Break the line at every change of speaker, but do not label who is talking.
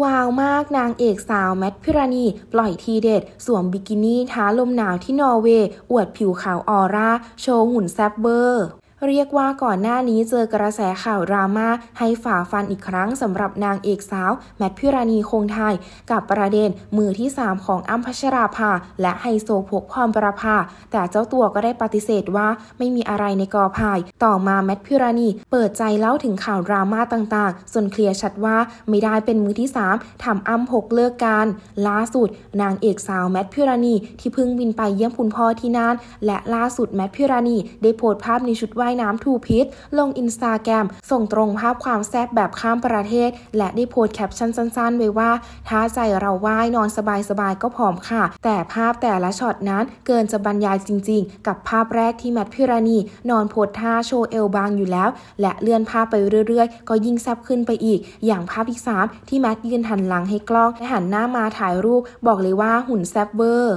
ว้าวมากนางเอกสาวแมท ภีรนีย์ปล่อยทีเด็ด สวมบิกินี่ท้าลมหนาวที่นอร์เวย์ อวดผิวขาวออร่า โชว์หุ่นแซบเบอร์ เรียกว่าก่อนหน้านี้เจอกระแสข่าวดราม่าให้ฝ่าฟันอีกครั้งสำหรับนางเอกสาว แมท ภีรนีย์คงไทย กับประเด็นมือที่ 3 ของอั้ม พัชราภา และไฮโซพกพรประภา แต่เจ้าตัวก็ได้ปฏิเสธว่าไม่มีอะไรในกอไผ่ ต่อมาแมท ภีรนีย์เปิดใจเล่าถึงข่าวดราม่าต่างๆส่วนเคลียร์ชัดว่าไม่ได้เป็นมือที่ 3ทำอั้มพกเลิกกันล่าสุด นางเอกสาวแมท ภีรนีย์ที่เพิ่งบินไปเยี่ยมคุณพ่อที่นั่นและล่าสุดแมท ภีรนีย์ได้โพสต์ภาพในชุดว่ายน้ำทูพีซลงอินสตาแกรมส่งตรงภาพความแซ่บแบบข้ามประเทศ และได้โพสต์แคปชั่นสั้นๆ ไว้ว่า ถ้าใจเราว่ายนอนสบายๆ ก็ผอมค่ะ แต่ภาพแต่ละช็อตนั้นเกินจะบรรยายจริงๆ กับภาพแรกที่แมท ภีรนีย์นอนโพสท่าโชว์เอวบางอยู่แล้ว และเลื่อนภาพไปเรื่อยๆ ก็ยิ่งแซ่บขึ้นไปอีก อย่างภาพที่ 3 ที่แมทยืนหันหลังให้กล้องและหันหน้ามาถ่ายรูป บอกเลยว่าหุ่นแซ่บเบอร์